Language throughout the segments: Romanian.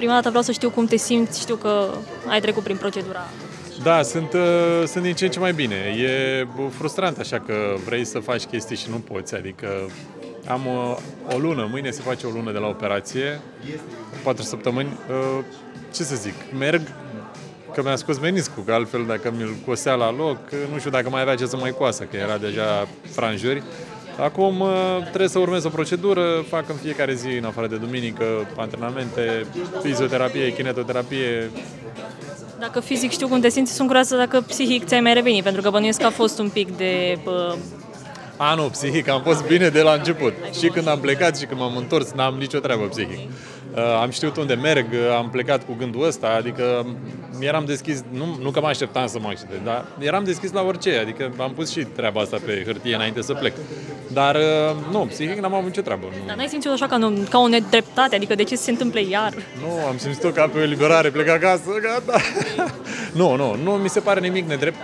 Prima dată vreau să știu cum te simți, știu că ai trecut prin procedura. Da, sunt, uh, sunt din ce în ce mai bine. E frustrant așa că vrei să faci chestii și nu poți, adică am o, o lună, mâine se face o lună de la operație, patru săptămâni. Uh, ce să zic, merg că mi-a scos meniscul, că altfel dacă mi-l cosea la loc, nu știu dacă mai avea ce să mai coasă, că era deja franjuri. Acum uh, trebuie să urmez o procedură, fac în fiecare zi, în afară de duminică, antrenamente, fizioterapie, kinetoterapie. Dacă fizic știu cum te simți, sunt curioasă dacă psihic ți-ai mai revenit, pentru că bănuiesc că a fost un pic de bă, a, nu, psihic, am fost bine de la început. Și când am plecat și când m-am întors, n-am nicio treabă psihic. Uh, am știut unde merg, am plecat cu gândul ăsta, adică eram deschis, nu, nu că mă așteptam să mă accident, dar eram deschis la orice, adică am pus și treaba asta pe hârtie înainte să plec. Dar uh, nu, psihic n-am avut nicio treabă. Nu. Dar n-ai simțit așa ca, nu, ca o nedreptate, adică de ce se întâmple iar? Nu, am simțit-o ca pe o eliberare, plec acasă, gata. Nu, nu, nu mi se pare nimic nedrept,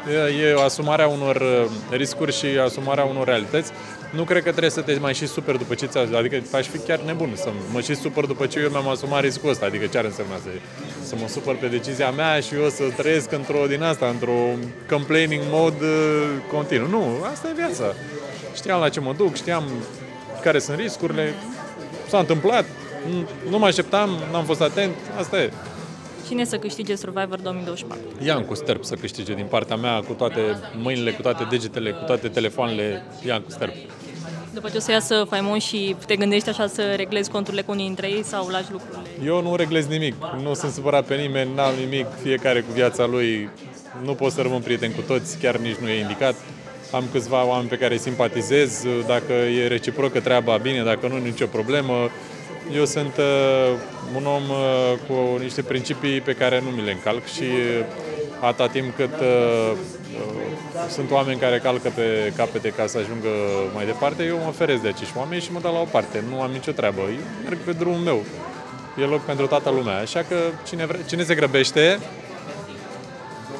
e o asumarea unor uh, riscuri și asumarea unor realități nu cred că trebuie să te mai și super după ce ți Adică aș fi chiar nebun să mă și super după ce eu mi-am asumat riscul ăsta. Adică ce ar însemna să, să mă supăr pe decizia mea și eu să trăiesc într-o din asta, într-o complaining mode uh, continuu. Nu, asta e viața. Știam la ce mă duc, știam care sunt riscurile. S-a întâmplat, nu mă așteptam, n-am fost atent, asta e. Cine să câștige Survivor 2024? Ian cu Sterp să câștige din partea mea, cu toate mâinile, cu toate degetele, cu toate telefoanele, Ian cu Sterp. După ce o să iasă faimon și te gândești așa să reglezi conturile cu unii dintre ei sau lași lucrurile? Eu nu reglez nimic, nu sunt supărat pe nimeni, n-am nimic, fiecare cu viața lui, nu pot să rămân prieten cu toți, chiar nici nu e indicat. Am câțiva oameni pe care îi simpatizez, dacă e reciprocă treaba, bine, dacă nu, nicio problemă. Eu sunt uh, un om uh, cu niște principii pe care nu mi le încalc și uh, atâta timp cât uh, uh, sunt oameni care calcă pe capete ca să ajungă mai departe, eu mă feresc de acești oameni și mă dau la o parte. Nu am nicio treabă. Eu merg pe drumul meu. E loc pentru toată lumea. Așa că cine, vre- cine se grăbește,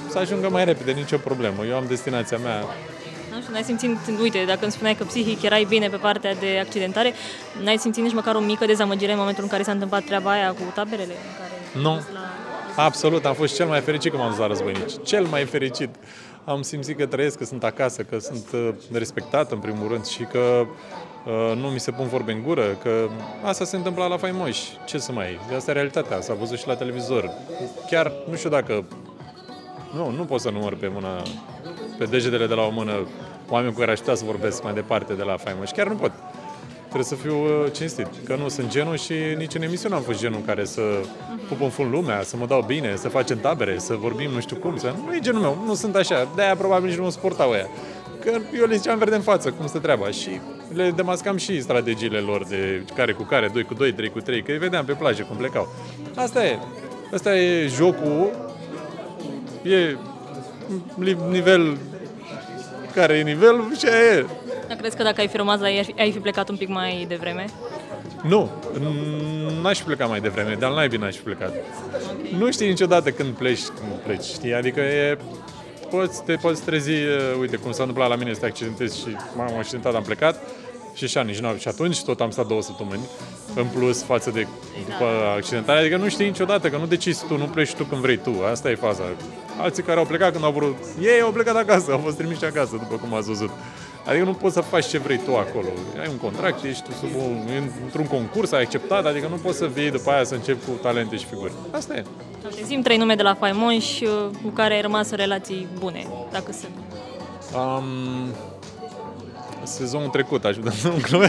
să ajungă mai repede, nicio problemă. Eu am destinația mea nu știu, n-ai simțit, uite, dacă îmi spuneai că psihic erai bine pe partea de accidentare, n-ai simțit nici măcar o mică dezamăgire în momentul în care s-a întâmplat treaba aia cu taberele? În care nu. La... Absolut, am fost cel mai fericit că m-am dus la războinici. Cel mai fericit. Am simțit că trăiesc, că sunt acasă, că sunt uh, respectat în primul rând și că uh, nu mi se pun vorbe în gură, că asta se întâmplă la faimoși. Ce să mai... Asta e realitatea, s-a văzut și la televizor. Chiar, nu știu dacă... Nu, nu pot să număr pe mână pe degetele de la o mână oameni cu care aș putea să vorbesc mai departe de la faimă și chiar nu pot. Trebuie să fiu uh, cinstit, că nu sunt genul și nici în emisiune am fost genul care să pup în fund lumea, să mă dau bine, să facem tabere, să vorbim nu știu cum, să... nu e genul meu, nu sunt așa, de-aia probabil nici nu mă suportau ăia. Că eu le ziceam verde în față, cum stă treaba și le demascam și strategiile lor de care cu care, 2 cu 2, 3 cu 3, că îi vedeam pe plajă cum plecau. Asta e. Asta e jocul. E nivel care e nivelul și aia e. Dar crezi că dacă ai fi rămas la ei, ai fi plecat un pic mai devreme? Nu, n-aș fi plecat mai devreme, dar n-ai bine aș fi plecat. Okay. Nu știi niciodată când pleci, când pleci, știi? Adică e, poți, te poți trezi, uite cum s-a întâmplat la mine să te accidentezi și m-am accidentat, am plecat și așa, nici nu și atunci tot am stat două săptămâni în plus față de după accidentare. Adică nu știi niciodată, că nu decizi tu, nu pleci tu când vrei tu. Asta e faza. Alții care au plecat când au vrut, ei au plecat acasă, au fost trimiși acasă, după cum ați văzut. Adică nu poți să faci ce vrei tu acolo. Ai un contract, ești sub un, într-un concurs, ai acceptat, adică nu poți să vii după aia să începi cu talente și figuri. Asta e. Zim trei nume de la Faimoși uh, cu care ai rămas în relații bune, dacă sunt. Um, sezonul trecut, aș putea să nu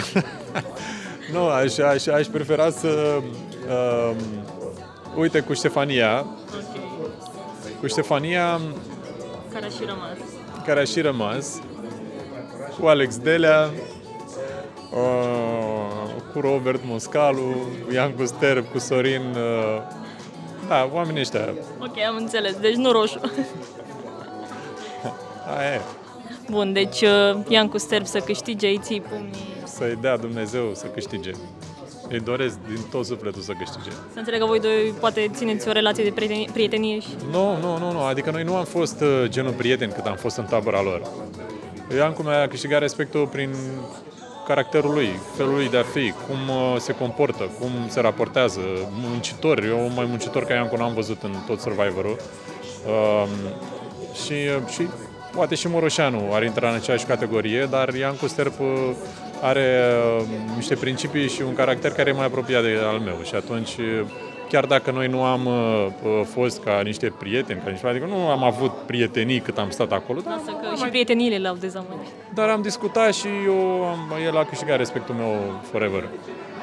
Nu, aș, aș, aș prefera să... Um, uite, cu Ștefania. Okay. Cu Ștefania... Care a și rămas. Care a și rămas. Cu Alex Delea. Uh, cu Robert Moscalu, Iancu Sterb, cu Sorin. Uh, da, oamenii ăștia. Ok, am înțeles. Deci nu roșu. Aia e. Bun, deci uh, Iancu Sterb să câștige, îi ții pumnii să-i dea Dumnezeu să câștige. Îi doresc din tot sufletul să câștige. Să înțeleg că voi doi poate țineți o relație de prietenie, prietenie și... Nu, nu, nu, nu. Adică noi nu am fost uh, genul prieten cât am fost în tabăra lor. Iancu mi-a câștigat respectul prin caracterul lui, felul lui de a fi, cum uh, se comportă, cum se raportează, muncitor, eu mai muncitor ca Iancu n-am văzut în tot Survivor-ul. Uh, și, uh, și poate și Moroșanu ar intra în aceeași categorie, dar Iancu Sterp uh, are uh, niște principii și un caracter care e mai apropiat de al meu și atunci chiar dacă noi nu am uh, fost ca niște prieteni, ca niște, adică nu am avut prietenii cât am stat acolo. Dar Lasă că și mai... prieteniile le-au dezamăgit. Dar am discutat și eu, am, el a câștigat respectul meu forever.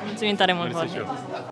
Mulțumim tare mult,